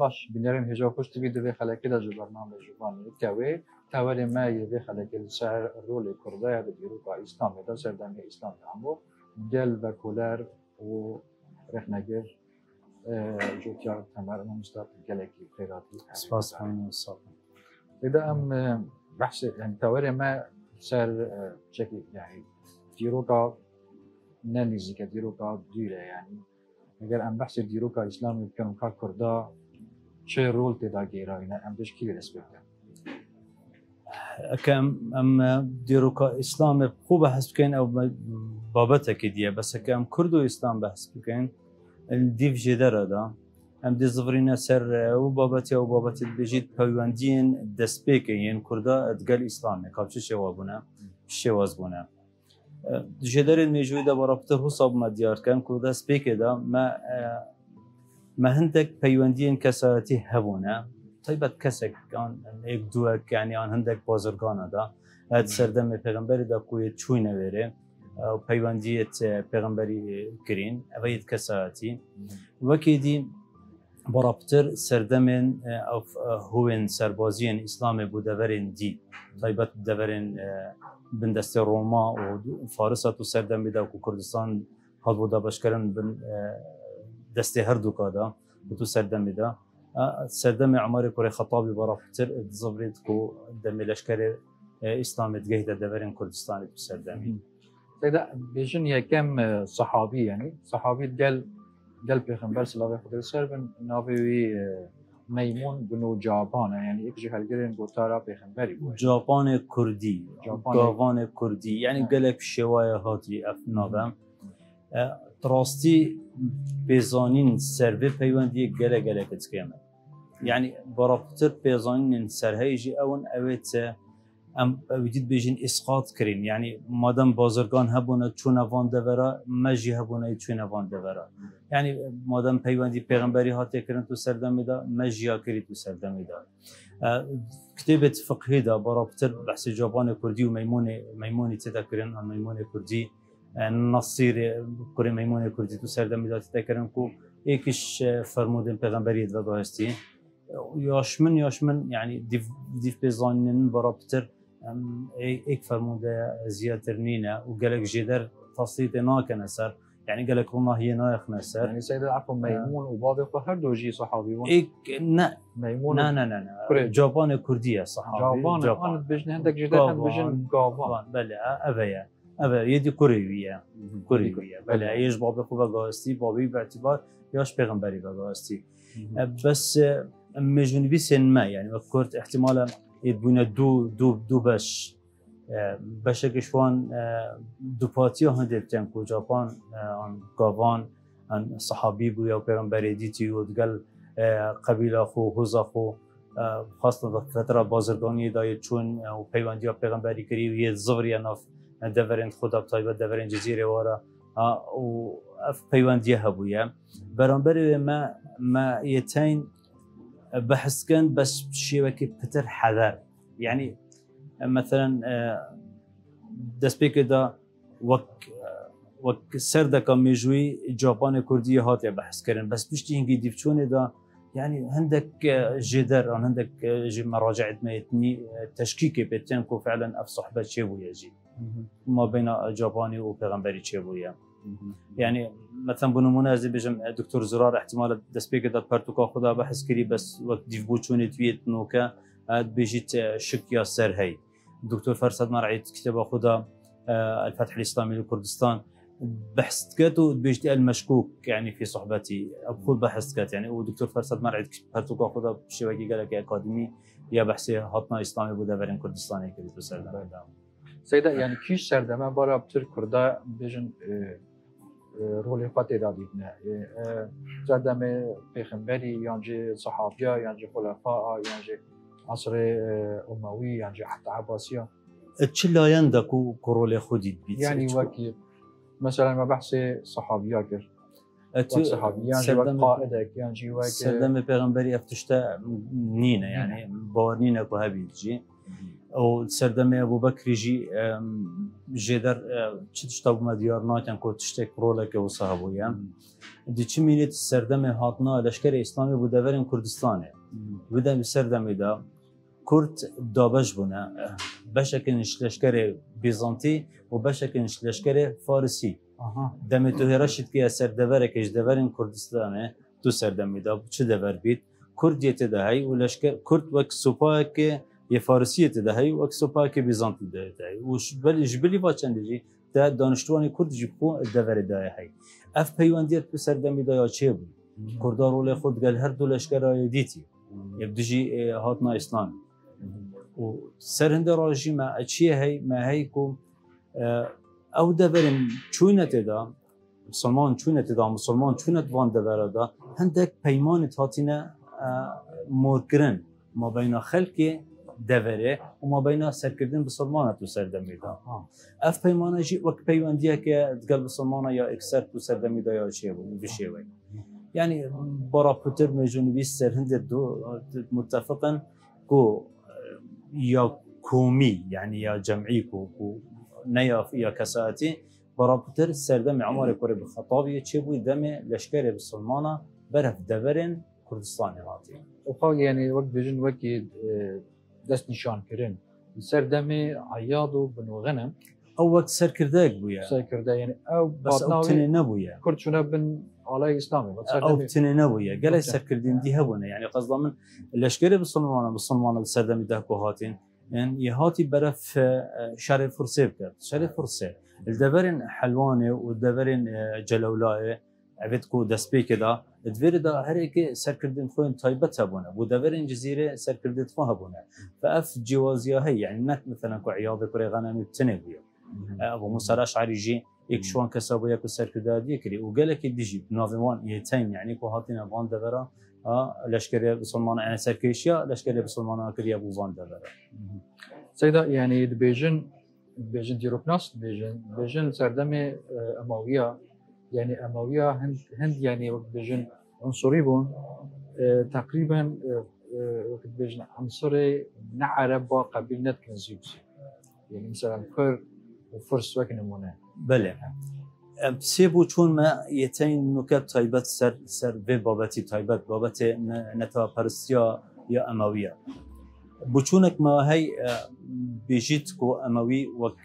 دم باش بنرم هجا خوش تبي دبي خلك كده جو برنامج جواني تاوي تاوي ما يبي خلك السعر الرول كردايا بديروكا اسلام ده سردم اسلام عمو دل وكولار و رخنجر جو تيار تمر مستقبل جلكي خيراتي سپاس خانم استاد إذا أم بحث يعني تاوري ما صار بشكل يعني ديروكا ناليزيكا ديروكا دويرة يعني اگر ام بحث دیروکا اسلامی بکنم که کردا گیرا اینا ام بهش کی رسپکت كم ام ديروكا اسلام خوب بحث بكين أو بابتك دي بس كم كردو اسلام بحث بكين الديف جدر دا ام دي زفرينا سر و بابتي أو بابتي بيجيت بيواندين دسبيكين كردا تقال اسلامي كاب شو شوابنا شوازبنا جدر الميجوي دا برابطر هو صاب ما ديار كان كودا سبيك دا ما ما هندك بيواندين كساتي هبونا طيبت كسك كان ايك دوك يعني ان هندك بازرگانا دا هاد سردم پیغمبر دا کوی چوی نویره أو پیوندیت پیغمبری کرین اوید کساتی وکی دی برابطر سردمن أو هوین سربازین اسلام بودورین دی. طيبت دورين بندست روما وفارسة وسردم بدا وكردستان هاد بودا بشكرن بن دست هر دو كادا بتو سردم بدا سردم عمر كوري خطابي برا فتر زبريت كو دم لشكر اسلام تجهد دورين كردستان تو سردمي سيدا بيجن هي كم صحابي يعني؟ صحابي قال قال بيغمبر صلى الله عليه وسلم نابي میمون بنو جاپانه یعنی یک جهل گرین گوتارا پیغمبری بود. جاپان کردی جاپان. گاوان کردی. یعنی گلک راستی بزانین سروی پیوندی گله گله کتکیمه یعنی برابطر بزانین سرهیجی اون اویت ام وجود بیجین اسقاط کرین. یعنی مادام بازرگان هبونه چون وان دورا مجی هبونه چون وان دورا یعنی مادام پیوندی پیغمبری هاته کرن تو سردم دا مجیا کری تو سردم دا کتابت فقهی دا برابطر بحث جوابان کردی و میمون میمونی تدا میمون کردی. نصیر کره میمون کردی تو سردم دا تدا کرن کو یکیش فرمودن پیغمبری دو گاهستی یاشمن یاشمن یعنی دیف دیف بزانین برابطر ایک فرموده زیاتر نینه و گلک جدر تصدیق ناکنه سر يعني قال لك والله هي نايخ سر يعني سيدة عفوا ميمون وبابي هر دو جي صحابي وان إيك نا ميمون نا نا نا. جابان كردية صحابي جابان أنا بجن عندك جدا جابان. بجن جابان جابان بله evet Koreviye. Koreviye. Bela eş babı kuba gasti, بابی bertibar yaş peygamberi ve gasti. بس مجنبي سن ما يعني یعنی كرت احتمالا يبون دو دو دو باش باشه کشوان دو پاتی ها دفتن کجا پان آن گاوان آن صحابی بو یا پیغمبری دیتی و دگل قبیله خو حوزا خو. خاصتا فتره بازرگانی دای چون و پیوندی ها پیغمبری کری و یه زوری ناف. دورین خدا بطایبت دورین جزیره وارا و اف پیوندی هبویه برانبر ما ما يتين بحث كان بس شيء بتر حذر يعني مثلا دەستپێکە دا وەک وەک سەر دەکەم مێژووی جاپان کوردی هاتێ بەحسکردن بەس پشتی هنگی دیفچۆنێدا يعني هندك جدر أو هندك مراجع ميتني تشكيك بيتين كو فعلا أف صحبة شيبو يجي ما بين جاباني وبيغمبري شيبو يا يعني مثلا بنمونه زي بجم دكتور زرار احتمال دسبيك دا برتوكا خدا بحث كري بس وقت ديف بوچوني تويت نوكا بيجيت شك يا سر هي دكتور فرسد مرعي كتاب خدا الفتح الاسلامي لكردستان بحث كاتو بيجتي المشكوك يعني في صحبتي أقول بحث كات يعني ودكتور فرسد مرعي برتوكا خدا قال لك اكاديمي يا بحثي هاتنا اسلامي بودا برين كردستاني كريت وسردم سيدة يعني كيش سردما بارا بتر كردا بيجن رول خاطر دادينا سردما پیغمبری یانجی صحابیا یانجی خلفاء یانجی عصر اموي یانجی حتى عباسیا تشلايان داكو كورولي خودي بيت يعني وكي مثلا ما بحثي صحابيا كر أتو- صحابي يانجي سردم- قائدك يانجي وك سردم پیغمبری افتشتا نینه يعني باور نینه که هبی جی او سردمي ابو بكر يجي جدر تشتاب ما ديار ناكن كو تشتك رولك وصاحبو يعني دي چمينيت سردمي هاتنا لشكر اسلامي بو دورين كردستان بدا سردمي دا كرد دابش بونه بشكل لشكر بيزنطي وبشكل لشكر فارسي دم تو هراشت که سردور کش دورین کردستانه تو سردمی دا چه دور بید کرد یه تدهی و لشکر کرد وک سوپا که یه فارسی تدهی وک سوپا که بیزانتی تدهی و جبلی جبلی با چنده جی. تا دانشتوانی کرد جی خو دور دهی اف پیوندیت به سردمی دا یا چه بود؟ کردار رول خود گل هر دو لشکر دیتی. یبدجی هاتنا اسلام و سر هند راجی ما چیه هی؟ ما هی کو او دورن چونه تدا مسلمان چونه تدا مسلمان چونه وان دوره دا؟ هندک پیمان تاتینه مورکرن. ما بین خلق دوره و ما بین سرکردن بسلمان تو سردمی دا اف پیمانه جی وک پیوندیه که دگل بسلمان یا اکثر تو سردمی دا یا چیه بود بشه وی يعني برا بوتر مجنوبي سر هند دو متفقا كو يا كومي يعني يا جمعي كو, كو نيا يا كساتي برا بوتر سردم عمر كوري بخطابي چه بو دم لشكر بسلمانا برف دبرن كردستان هاتي وقال يعني وقت بيجن وقت دست نشان عياض بنو غنم أو وقت سر سر كردا يعني أو بس أو تني نبويا كرد شنو بن تني نبويا قال سر كردين دي هبونا يعني قصدا من لشكر بسلمانا بسلمانا سردمي دهكو هاتين يعني يهاتي برف شارع فرسي بكر شارع فرسي الدبرين حلواني والدبرين جلولاي عبدكو دسبي كده دفير دا هريك سركردن خوين تايبت هبونا ودبرين جزيرة سركردن فو هبونا فاف جوازيا هي يعني نك مثلا كو عياض كوري غنمي بتنبيا ابو موسى الاشعري جي يك شوان كسابو يكو سركردا ديكري وقالك ديجي بنوفيوان يتين يعني كو هاتينا فان دبرا لشكري بسلمان يعني سركيشيا لشكري بسلمان كريا بو فان دبرا سيدا يعني دبيجن دبيجن ديروبناس دبيجن دبيجن سردمي امويه يعني أموية هند هند يعني وقت بيجن عنصري بون تقريبا وقت بيجن عنصري نعرب قبيلة كنزيوس. يعني مثلا كر وفرس وك نمونة. بله. سيبو چون ما يتين نكات تايبت سر سر في بابتي تايبت بابت نتا پرستيا يا امويه بوچونك ما هي بيجيت كو اموي وك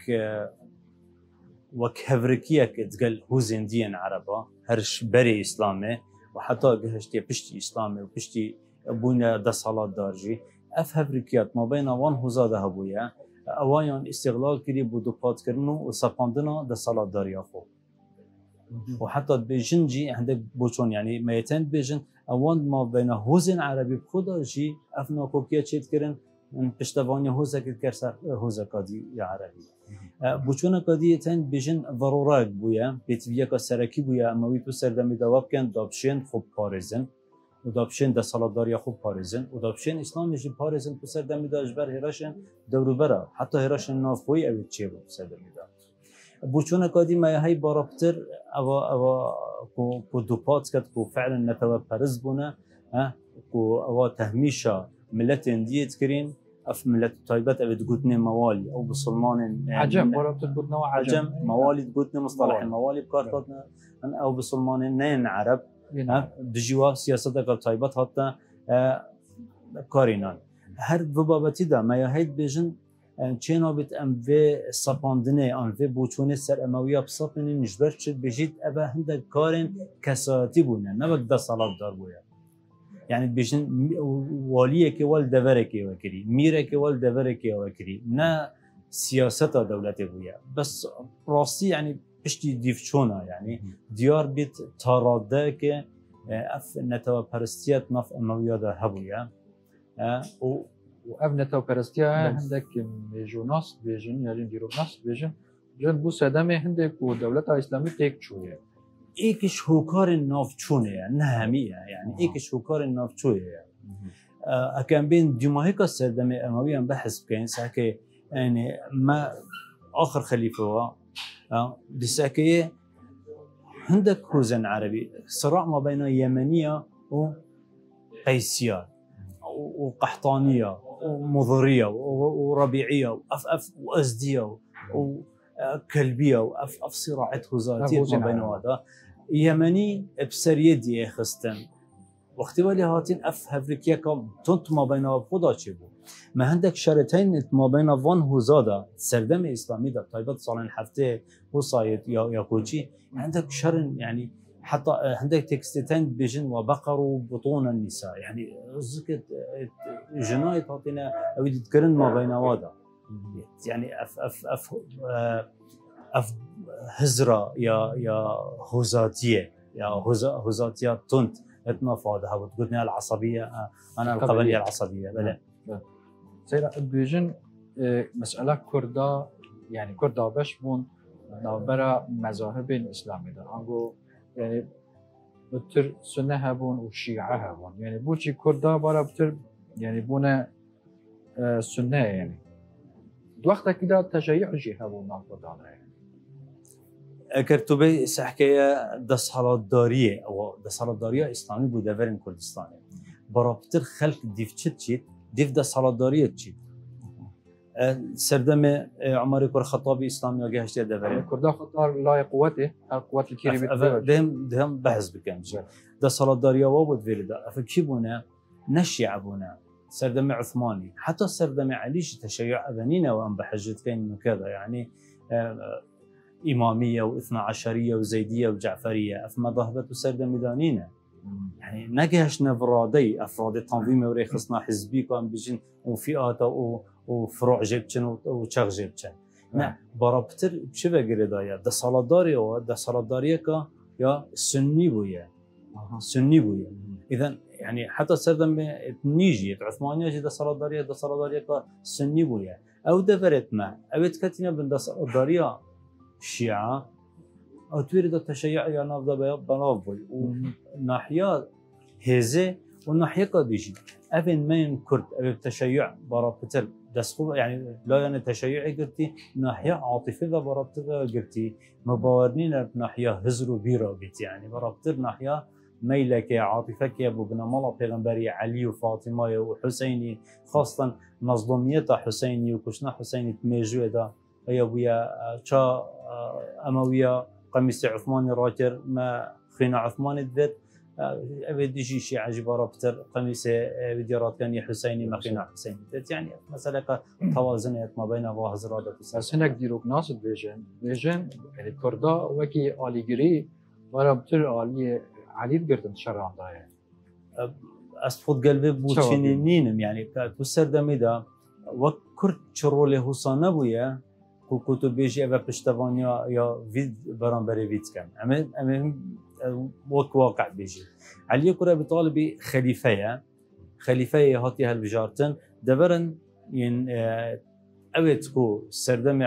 وك هفركيك تقل هو زنديا عربا هرش بري اسلامي وحتى قهشتي بشتي اسلامي وبشتي بونا دا صلاة دارجي اف هفركيات ما بين وان هزا هبويا اوایان استقلال کردی بود دو پات کردن و دا صلاة داریا خو وحتى بيجن جي عندك بوشون يعني ميتين بيجن اوان ما بين هوزن عربي بخدا جي افنا كوكيا تشيت كرن پشتوانی هوزا که کرسر هوزا کادی یا عربی. بوچونا کادی تن بیژن ضروره بویا بیتویا که سرکی بویا اما تو سردمی دواب کن دابشین خوب پارزن. و دابشین د سالاداریا خوب پارزن. و دابشین اسلامی جی پارزن تو سردمی داش بر هراشن دورو برا حتی هراشن نافوی اوید چیه بود سردمی دا بوچونا کادی ما هی بارابتر اوا اوا کو کو دوپات کد کو فعلا نتوا پرز بونه کو اوا تهمیشا ملت اندیت کرین. أف ملت موالي أو بسلمان عجم ولا بتقول نوع عجم موالي تقولني مصطلح موالي. بكارتنا أو بسلمان نين عرب دجوا سياستك تايبات حتى كارينان. هر بابتي دا ما يهيد بيجن چینا بیت ام وی سپاندنه آن وی بوچونه سر امویا بسپنی نجبر شد بجید ابا هنده کارن کساتی بونه نه وقت ده یعنی بیشتر والیه که ول ده‌ره که اواکری میره که ول ده‌ره که اواکری نه سیاست از دولت بوده. بس راستی یعنی یه چی دیدشونه یعنی دیار بیت تاراده که ف نت و پرستیات مف موجود هب ویا و اف نت یعنی و پرستیات این هندک ناس بیشتر یا چند ناس بیشتر چند بو سردم این هندکو دولت اسلامی تکشونه ایکش هوکار نافچونه نه همیه یعنی ایکش هوکار نافچوه اکم بین جمعه که سردم اموی هم بحث بکن ساکه یعنی ما آخر خلیفه و دساکه هندك هوزن عربي صراع ما بين يمنية وقيسية وقحطانية ومضريه وربيعيه واف اف وازديه وكلبيه واف اف صراعات هزاتيه ما بين هذا. يمني بسرية دي خستن. وقتی ولی هاتین اف هفریکیه که تونت ما بین خدا چی بود؟ ما هندك شرطين ما بين فان هوزادا سردم اسلامي دا طيبت صالين هفته وصايد يا يا كوتشي عندك شر يعني حتى عندك تكستين بيجن وبقروا بطون النساء. يعني قصدك جناية تعطينا أو تذكرن ما بين وادا يعني اف اف اف اف هزرة يا يا هوزاتية يا هوزاتية تونت. اتنفضها وتقولنا العصبية أنا القبليه العصبية. بلى. سيرا بيجن مسألة كردا يعني كردا باش بون نابرا مذاهب الإسلامي ده. عنگو يعني بتر سنة هبون وشيعة هبون. يعني بوشي كردا برا بتر يعني بونا سنة يعني. وقتا كده تشيع هبون نابرا يعني اگر تو به سحکه دستهالاتداریه أو دستهالاتداری اسلامی بوده ورن کردستانه. برابطر خلق دیف چت چید دیف دستهالاتداریت چید سردم عمر كور خطابي اسلامي واجه هشتي دفرين كردا خطار لا قوته قوات الكيري دهم دهم بحث بكم ده صلاة داريا وابد فيلدا افكشي بونا نشيع بونا سردم عثماني. حتى سردم عليش تشيع أبنينا وأن بحجت كين كذا يعني إمامية واثنا عشرية وزيدية وجعفرية أف مذاهبة سرد ميدانينا يعني نجهش نفرادي أفراد تنظيم وريخصنا حزبي كان بيجين وفئات وفروع جبتشن وشغ جبتشن نه برابطر چه بگیره دایا؟ ده سالاداری و ده سالاداری که یا سنی بویه. سنی بویه. اذا يعني حتى سردم نيجي عثمانية جدا سالادارية ده سالادارية که سنی بویه أو دفرت ما. اوت كتينا بن ده سالادارية الشيعة أو تريد التشيع يا نافذة بناف بوي. وناحية هزه والناحية قديجي أبن مين كرد. أبن التشيع برابطل دسخو يعني لا يعني تشيعي قلتي ناحية عاطفة برابطل قلتي مباورنين ناحية هزر وبيرا يعني برابطل ناحية ميلك عاطفك يا بن مالا پیغمبري علي وفاطمه وحسيني خاصة مظلومية حسيني وكشنا حسيني تميجو دا. هي بويا شا امويه قميص عثماني راكر ما خينا عثماني دفت ابي ديجي شي عجيب رابطر قميص فيديوهات كان حسيني ما خينا حسيني دفت يعني مسألة توازنية ما بين الله بس هناك ديروك ناس بيجن بيجن يعني كردا وكي آلي جري ورابطر آلي علي بقردن شرعان دا يعني استفود قلبي بوچينينم يعني بسر دمي دا وكرت شرولي حسانه بويا کو کو تو بیجی أو پشتوانیا یا وید کن. اما اما وک واقع بیجی علی کوره بطالبی خلیفه خلیفه هاتی هل بجارتن. دبرن ين اوت کو سردم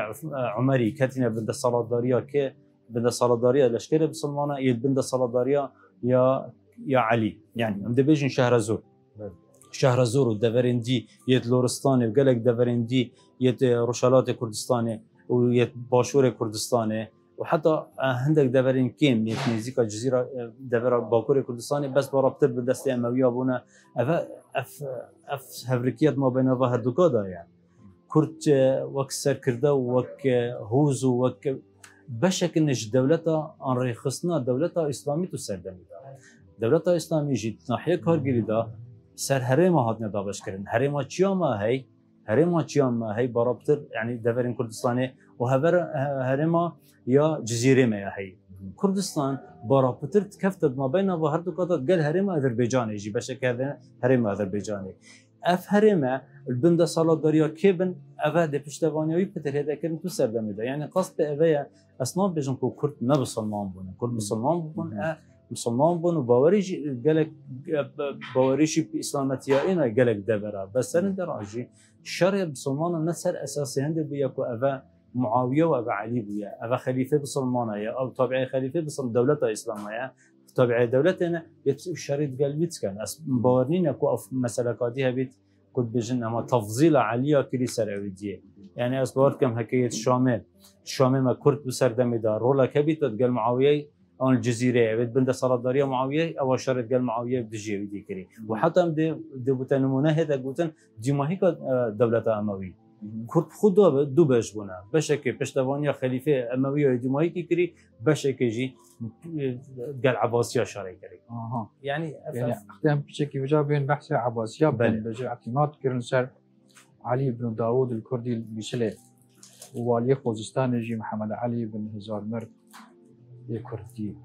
عمری کتینا بنده صلاداریا که بنده صلاداریا لشکر بسلمانه يد یا یا علي. يعني ام دبيجن شهر زور شهر زور ودفرندي يد لورستاني وقالك دفرندي يد رشالات كردستاني ويت باشور كردستاني. وحتى عندك دفرين كيم يت نزيكا جزيرة دفر باكور كردستاني بس برابطر بدست أموية بونا. أف أف أف هفريكيات ما بين ظهر دوكادا يعني. كرد وك سر كردا وك هوز وك بشكل نش دولتا أن ريخصنا دولتا إسلامي تسر دميدا دولتا إسلامي جيت ناحية كارجري دا سر هرما هاتنا دابش كرن هرما چياما هي هرما چیان هی برابطر يعني دفرين كردستاني وهبر هرما يا جزيرة ما هي كردستان برابطر تكفت ما بين ظهر قطط قال هرما أذربيجاني يجي بشكل هذا هرما أذربيجاني اف هرما البنده صالات داريا كيبن افا دي پشتوانيوي بتر هذا كان تو سردم يعني قصد افا اصنام بيجن كو كرد ما بسلمان بون. كرد بسلمان بون مسلمان بون و باوريجي قالك باوريجي باسلامتيا أنا قالك دبرا بس أنا دراجي شر بسلمان نسر اساسي هند بيا كو افا معاويه وابا علي بيا افا خليفه بسلمان يا أو تابعي خليفه بسلمان دوله اسلاميه تابعي دولتنا يتسو الشريط قال بيت كان باورنين كو اف مسلكاتي هبيت كنت بجن اما تفضيل عليا كلي سرعوديه يعني اسبوعات كم حكايه الشامل الشامل ما كرت بسر دمي دار. رولا كبيت قال معاويه اون الجزيره بيت بند صلاه معاويه أو شرط قال معاويه بدجي ودي كري وحتى دي دي بوتنمونه هذا دي ما هيك دوله اموي كرد خود دو باش بونا. بشكل پشتوانیا خلیفه اموی و دمایی کی کری جی آها. يعني يعني اختام بشكل وجا بين بحث بله. بين بجي اعتماد كرن سر علي بن داود الكردي البيشلي ووالي خوزستان جي محمد علي بن هزار مرد الكردي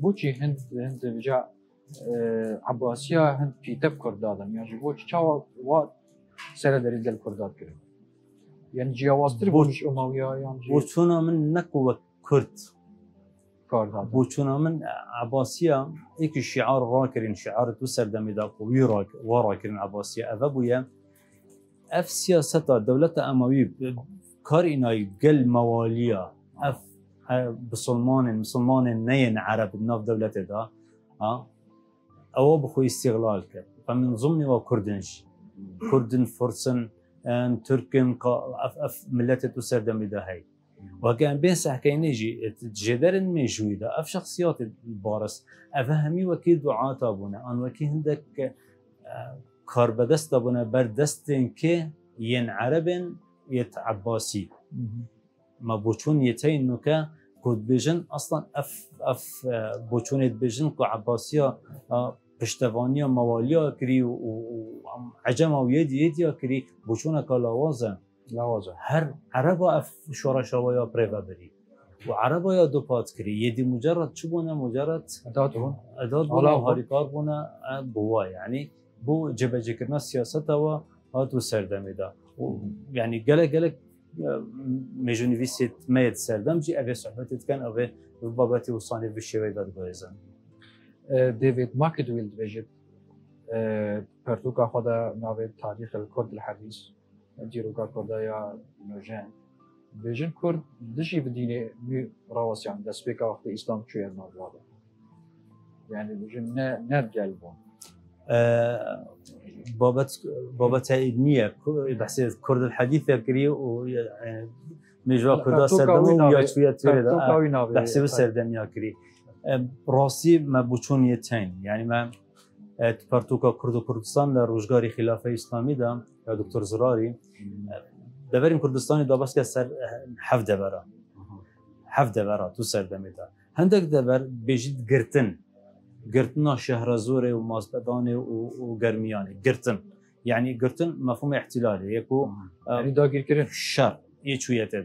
بوچی هند هند بجا آه، عباسية هند پیتب کردادن. يعني بوچ چاوا و سر داری کرد يعني واستر بوچ- بوچ اموية يعني جي بوچونا من نكو كرد کرداد بوچونا من عباسية ايك شعار راكرين شعار توسر دمي دا قوي راك وراكرين عباسية أذبويا اف سياسة دولة أموي كار إناي قل مواليا اف بسلمان مسلمان نين عرب الناف دولة دا أو بخو استغلال كر فمن ضمن وكردنش كردن فرسن أن تركن اف اف ملت توسر دمي دا هاي وكان بين سحكين يجي جدر ميجوي دا أف شخصيات البارس افهمي وكي دعاة ابونا أن وكي هندك آه، كار بدست ابونا بردستن كي ين عربن يت عباسي. ما بوچون يتين نوكا كود بيجن أصلا اف أف آه، بوچون بيجن كو عباسيا آه، پشتوانیا موالیا کری و و- عجم و یدی یدی کری. بوچون کلاوازن لوازم هر عربا اف شورا شوایا پریوا بری. و عربا یا دو پات کری. یدی مجرد چو بونه؟ مجرد اداد بونه. خب. هاریکار بونه. بوا یعنی بو جبهه کرنا سیاست و هاتو سردمی دا. و قال قال ميجوني في سيت ميد سردم جي افي صحبتي كان افي باباتي وصاني بالشيوي بعد جويزن ديفيد ماكدويل بيجت برتوكا خدا ناوي تاريخ الكرد الحديث ديروكا كردا يا نوجان. بيجن كرد دشي بديني مي راوس يعني دسبيكا وقت الاسلام شو يعني هذا يعني بيجن نرجع لبون بابت بابت ابنيه بحث كرد الحديث كري و يعني ميجوا كردا سردم ويا شوية تريد بحسب سردم يا ڕاستی مە بچوونیەتین یعنی من پەرتوکە کورد و کوردستان لە ڕژگاری خلافە ئیسلامیدا یا دکتۆر زراری. دەبەرین کوردستانی دابەستکە سەر هەف دەبەرە. هەف دەبەرە تو سەردەمیدا هەندێک دەبەر بێژیت گرتن. گرتنا شەهرە زۆرێ و مازدەدانێ و گەرمیانی گرتن. یعنی گرتن مەفهوم احتیلالی یەک و داگیرکردن. شەر.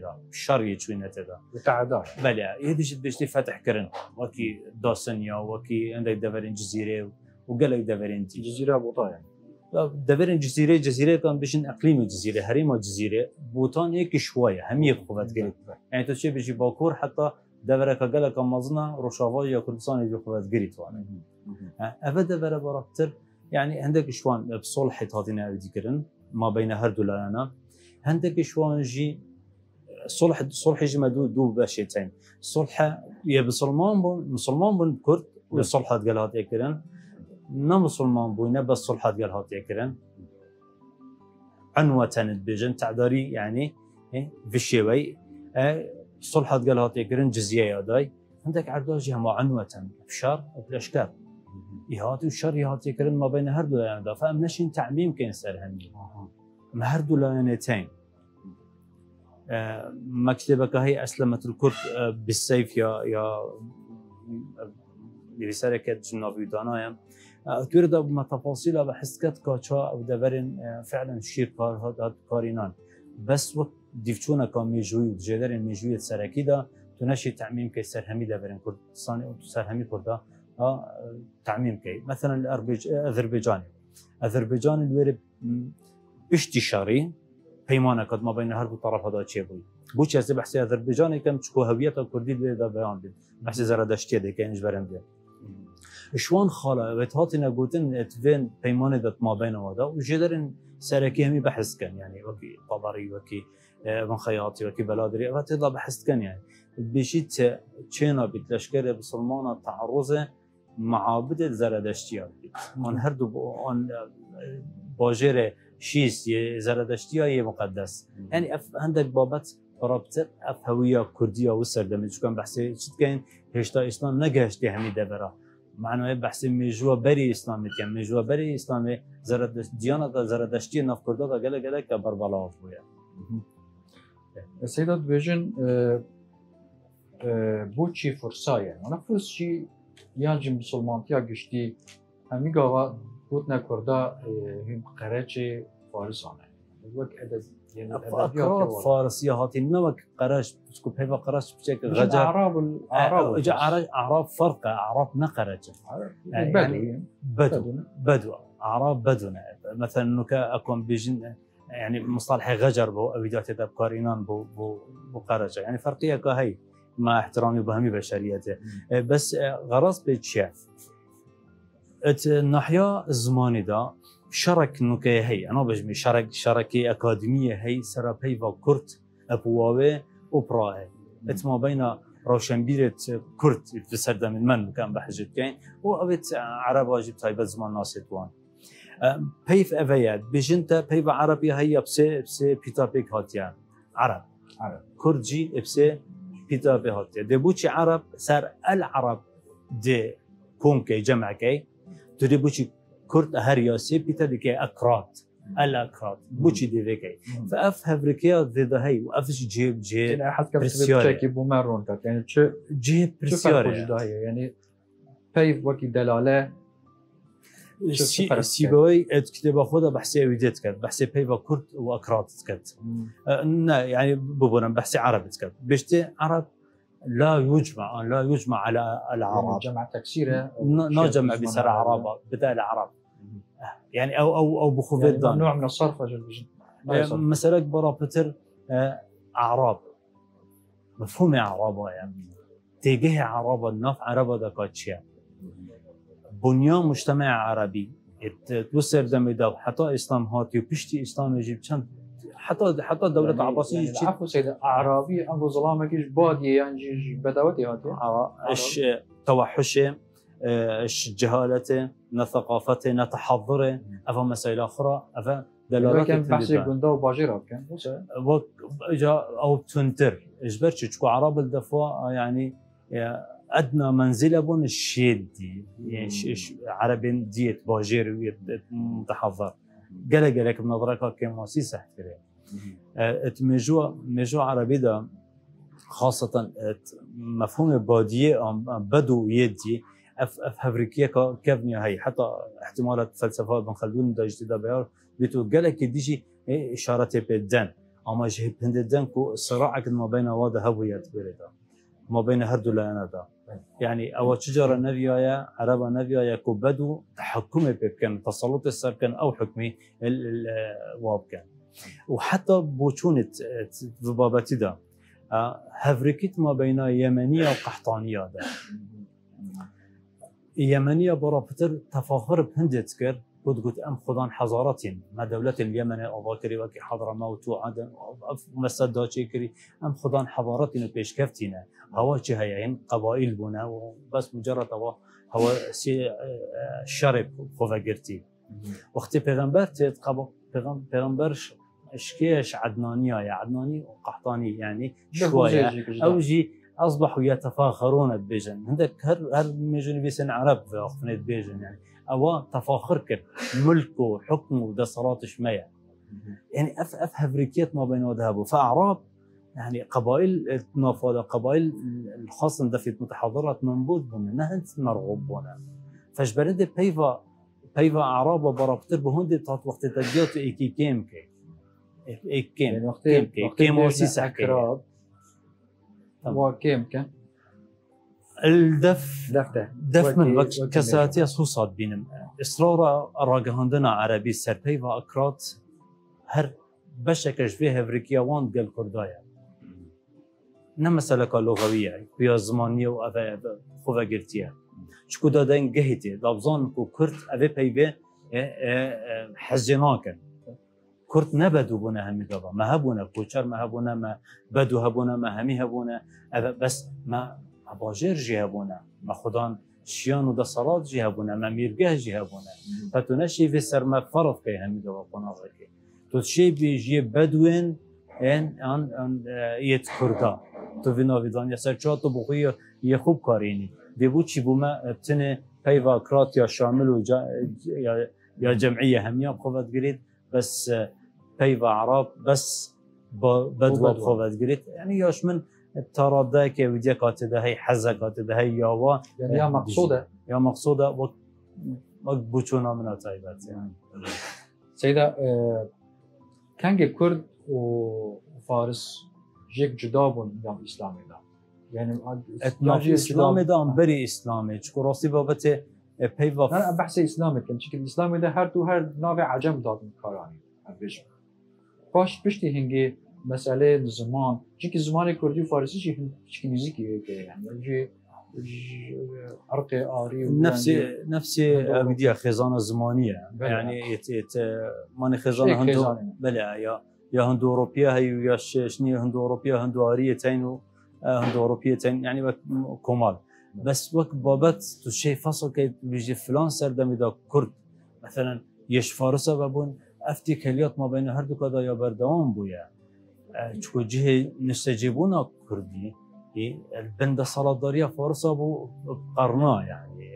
دا شر يچوينته دا بتعدار بله يدش بيجي فتح كرن وكي داسنيا وكي عندك دفرين جزيره وقالك دفرين تي جزيرة بوطا يعني دفرين جزيره جزيره كان بيشن اقليم جزيره هريمه جزيره بوتان هيك شوية هم يقوت قلت يعني تو شي بيجي باكور حتى دفرك قالك مازنا روشافا يا كردستان يجي قوت قريت وأنا ابدا بلا برابتر يعني عندك شوان بصلح هاتينا ذكرن ما بين هر دولانا عندك شوان جي صلح صلح يجي ما دو دو باشيتين. صلح يا بسلمان بون مسلمان بون كرد وصلحات قال هات يكرن نا مسلمان بون بس صلحات قال هات يكرن عنوة بيجن تعداري يعني إيه، في الشيوي إيه، صلحات قال هات يكرن جزية يا داي. عندك عرداجي هم عنوة بشار بالاشكال يهاتي وشر يهاتي كرن ما بين هر دولانا دا فامنشين تعميم كين سر همي ما هر دولانتين آه، مكتبك هي أسلمت الكرد آه، بالسيف يا يا رسالة جنابي دانايا تريد ما تفاصيل بحس كت كاتشا أو دبرن آه، فعلا شير كار هاد هاد كارينان بس وقت ديفتونا كان ميجوي وجدرن ميجوي سركي دا تنشي تعميم كي سرهمي دبرن كردستاني وسرهمي كردا آه، تعميم كي مثلا الأربيج- الاذربيجاني اذربيجان الوري اشتشاري پیمانه کد ما بین هر دو طرف هدا چه بوی بو از بحث اذربیجان کم چکو هویت کردی به دا بیان بید بحث زرادشتی ده که اینج برم بید شوان خاله و اتهات نگوتن اتوین پیمانه دات ما بین وادا و جدرن سرکی همی بحث کن وكي طبري وكي آه، من خياطي وكي بلادري وتضل بحث كن يعني بيشيت تشينا بتلشكر بسلمان تعرض معابد زرادشتيا من هر دو آن باجر شیست زردشتی یه مقدس. یعنی اف هندک بابت رابطه اف هویا کردی و سردمه چون بحثی چید کن هشتا اسلام نگهشتی همی دبرا معنای بحث میجوا بری اسلامی که میجوا بری اسلامی زردشت دیانت زردشتی نف کرده تا گله گله که بر بالا آف بویا. سیداد بیجن بو چی فرسایه؟ انا فرس چی؟ یانجی مسلمانتی ها گشتی. همی گاوا گوتنە کووردا هیم قەرەچێ فارسانە وەک ئەفراد فارسی هاتین نەوەک قەرش بچکو پێ بە قەرش بچێک غەجا عراب فەرقە عراب نەقەرەجە بدو عراب بدونە مثلا نوکە ئەکۆم بێژین يعني مصطلح غجر بو اويدات بكارينان بو بو بو قرجه يعني فرقيه كهي مع احترامي بهمي بشريته بس غرض بتشاف أت ناحية الزماني دا شرك نوكي هي. أنا بجمي شرك شركي اكاديميه هي سرابيفا كرت ابواوي أت ما بين روشنبيرت كرت في سردم من كان بحجت كاين وابت عرب واجب تايبه زمان ناس توان بيف افيات بجنتا بيف عربي هي بسي بسي بيتا بيك هاتيا. عرب. عرب. كردجي بسي بيتا بيك هاتيا. دبوشي عرب سر العرب دي كونكي جمع كي تدبوشي كرد هرياسي بيتا ديكي أكرات الاكرات بوشي دي فيكي فأف هفريكيا ذي ذا هي وأفش جيب جيب يعني حتى كتبتشاكي بومارون يعني شو جيب بريسياري يعني بيف وكي دلاله سيبوي كتاب خود بحثي ويديت كات بحثي بيفا كرد واكرات كات يعني ببونا بحثي عربي كات بيشتي عرب لا يجمع لا يجمع على العرب. جمع تكسيره نجمع بسر عرب بدا العرب. يعني أو أو أو بخوفيت يعني نوع من الصرف مسألة برا بتر أعراب. مفهوم اعراب يعني. تيجي عرب الناف عرب دكاتشيا بنيان مجتمع عربي. توسر دمي حتى إسلام هاتي وبشتي اسلام يجيب كم حتى حتى دولة يعني عباسية يعني عفوا سيد أعرابي أبو ظلامة كيش بادية يعني بدوتي هاتي إيش توحشه إيش جهالته نثقافته نتحضره أفا مسائل أخرى أفا دلالات كان بحثي بندا وباجيرا كان وك إجا أو تنتر إجبر تشكو عرب الدفوا يعني ادنى منزله بون الشيدي يعني عربي ديت باجير متحضر قال قالك بنظرك كم وسيسه كده مجوع مجوع عربي ده خاصة مفهوم بادية بدو يدي اف اف هفريكيا كافني هي حتى احتمالات فلسفة ابن خلدون دا جديدة بيار بيتو قالك ديجي إشارة بالدن أما جه بندن كو صراع ما بين وادا هويات بريدا ما بين هردو لانا دا. يعني أو تجارة نبيايا عربة نبيايا كو بدو تحكمي بكن تسلط السركن أو حكمي الوابكن وحتى بوچونت ذبابتي دا هفركت ما بين يمنية وقحطانية دا يمنية برابطر تفاخر بهندت كر قد قلت أم خدان حضارتين ما دولة اليمن أباكري وكي حضر موت وعدن مسد داشي كري أم خدان حضارتين بيش كفتينا هوا چه هيين قبائل بنا وبس مجرد هوا هو سي شرب خوفا وقتی پیغمبر تيت پیغمبرش اشكيش عدنانية يا عدناني وقحطاني يعني شوية. أو جي أصبحوا يتفاخرون بيجن عندك هر هر ميجون بيسن عرب في اخفنيت بيجن يعني. أو تفاخر كر ملك وحكم ودسرات شمية يعني اف أف هفريكيت ما بين وذهبوا فأعراب يعني قبائل نافذة قبائل الخاصة في متحضرة منبوذ بنا نهنت مرغوب بنا فجبرد بيفا بيفا أعراب وبرابطر بهندي تات وقت تجيوت ايكي كيم كي. كيم. يعني كيم كي كيم وسيس أكراد. وكيم كان؟ الدف دفته. دف من وقت كساتي صوصات بينم. اصرار راجهندنا عربي سربي واكرات هر بشكل فيه هفريكيا وان قال كردايا نه مسألة لغوية بيا زمانية و أفا خوفا قرتيا شكو دادين قهتي دابزان كو كرت أفا بيبه حزناكن کورد نبدو بونه همی گوا ما هبونه کوچر ما هبونه ما بدو هبونه ما همی هبونه. بس ما باجر جی هبونه. ما خدان شیان و دسالات جی هبونه ما میرگه جی هبونه. فتو نشی به سر ما فرض که همی گوا قناغه که تو شی بی جی بدوین این آن ان یت کردا. تو وینا ویدان یا سر چا تو بخوی یه خوب کارینی دیبو چی بوما تنه پیوا کرات یا شامل و یا یا جمعیه همیان قوت گرید. بس پیوا عرب بس بدوا. بخواد گرید يعني یاش من ترى که ودیا کات ده هی حزة کات ده هی یاوا يعني يا مقصودة. یا مقصودة وقت وقت بوچونا من تایبت يعني. سيدة آه، كانجي كرد وفارس جيك جدابون نظام اسلامي ده يعني اتناف اسلام دام. بری اسلامی. چکو راستی بابت پیوا أنا بحث اسلامي كان شكل الاسلامي ده هر تو هر نوع عجم داد كاراني بيش باش بشتي هنگي مسألة زمان. چونك زمان شي شكل نزيكي هيك يعني جي جي- عرق آري نفس نفس ودیا خزانه زمانیه. بله. يعني يت يت ماني خزانه هندو. بله يا يا هندو اوروبيه هي يا ش- شنو هندو اوروبيه هندو اريه تين و آه، هندو اوروبيه تين يعني كمال بس وقت بابت تو شيء فصل كي بيجي فلان سردم اذا كرد. مثلا يش فارسه ببون افتي كليات ما بين هر دو كدا يا بردوام بويا چكو جهه نستجيبونا كردي البند صلادارية فارسة بو قرنا يعني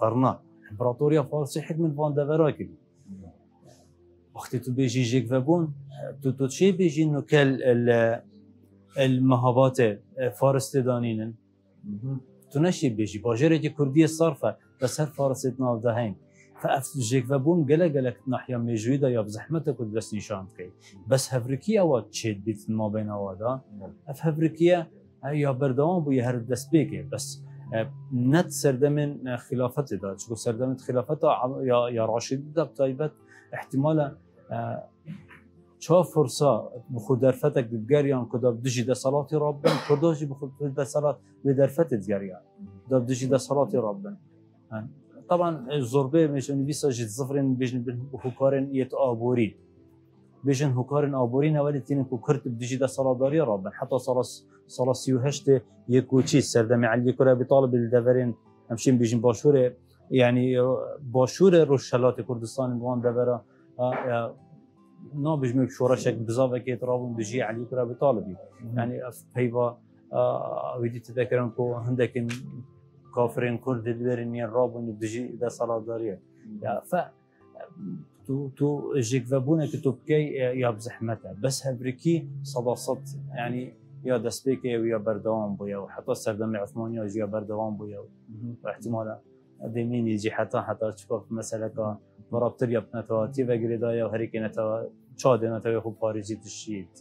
قرنا. امبراطورية فارسي من فان دفراكي وقتی تو بیجی جیک وبون تو تو چی بیجی انه کل ال- المهابات فارس دانینن؟ تو نشی بیجی باجره کردی صرفه بس هر فارس ناو دهین فاف جيك فابون قلا قالك ناحيه مجويده يا بزحمتك بس نشانت كي بس هفريكيا وات تشيد بيت ما بين وادا اف هفريكيا يا بردوان بو يهر دست بيكي بس نت سردمن خلافت دا شو سردمن خلافت يا يا راشد دا بتايبت احتمالا چه فرصة بخود درفتك بتجريان كدا بدجي دا صلاة ربنا كداجي بخود دا صلاة بدرفت تجريان دا بدجي دا صلاة ربنا آه، طبعا الزربه مشان فيسا جيت زفرين بيجن هوكارن يت آبورين بيجن هوكارن آبورين ولي تين كو كرت بدجي دا صلاة داري ربنا حتى صلاة صلاة سيوهشت يكوتشي سردمي علي كرة بطالب الدفرين همشين بيجن باشوره يعني باشوره روشلات كردستان بوان دفرا نا بيجمع شورشك بزافة كيت رابون بيجي علي كرة بطالبي يعني اف هيفا ويدي تذكرن كو هندك كافرين كرد دبرين ين رابون بيجي دا صلاة دارية يا ف تو تو جيك فابونا كتب كي يا بزحمتها بس هبركي صداصت يعني يا دسبيكي ويا بردوان بويا وحتى سردم العثمانية يجي يا بردوان بويا واحتمالا دمين يجي حتى حتى تشوف مسألة كا يا بنتوا تي وغيري دايا وهريكي نتوا شاد نتوا خو باريزي تشيت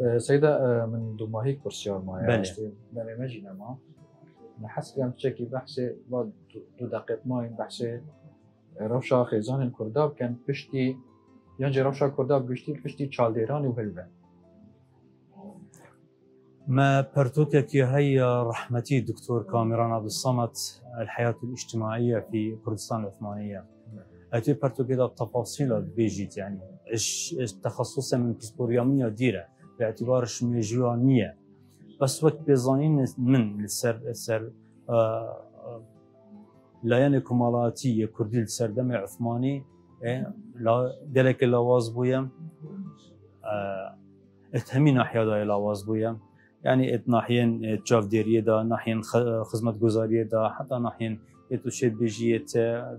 آه، سيدة من دماهي كرسيار ما بله. يعني بله مجينا ما نحس كم تشكي بحثي بعد دو دقيقة ما بحثي روشا خيزان الكرداب كان بشتي ينجي روشا كرداب بشتي بشتي تشالديراني وهلبة ما برتوكك هي رحمتي دكتور كاميران عبد الصمد الحياة الاجتماعية في كردستان العثمانية برتوكي ده تفاصيل بيجيت يعني إيش تخصصا من بسبوريامية ديرة باعتبار شميجوانية. بس وقت بيزانين من السر السر آه آه، لا يعني كمالاتية كردي السردم عثماني إيه لا دلك لواز بويا آه اتهمي ناحية دا لواز بويا. يعني ات ناحيين تشاف ديرية دا ناحيين خ- خدمت گزارية دا حتى ناحيين ایتو شد بیجیه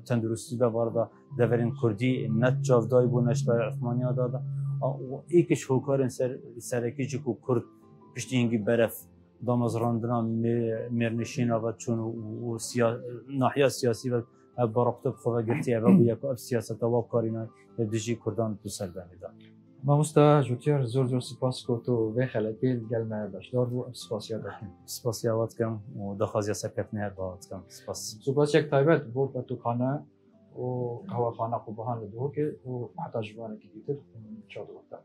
تندرستی ده بارده ده برین کردی نت جاودای بو نشتای عثمانی ها داده و ایکش حکار سر سرکی جی که کرد. پشتی اینگی برف. دامز راندنا میرنشین آبا چون و سیا... ناحیا سیاسی و براقتب خواه گرتی او بو یک سیاست آبا کارینا دیجی کردان تو سر بنیدان ما مستا جوتير زور زور سپاس کو تو و خلقی گلمه بشدار بو سپاس یاد کن سپاس یاوات کم و دخواز یا سکت نهر باوات کم سپاس سپاس یک تایبت بو پتو خانه و هوا خانه خوبهان لدوه که و حتی جوانه که دیتر چاد وقتا